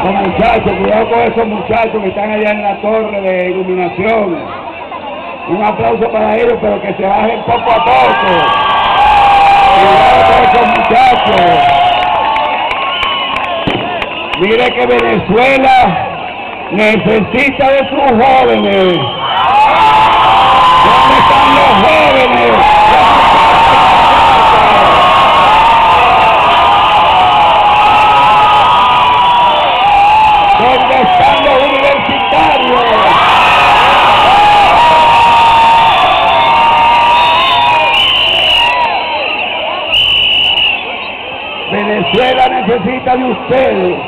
Cuidado con esos muchachos que están allá en la torre de iluminación. Un aplauso para ellos, pero que se bajen poco a poco. Cuidado con esos muchachos. Mire que Venezuela necesita de sus jóvenes. ¿Dónde están los universitarios? Venezuela necesita de ustedes.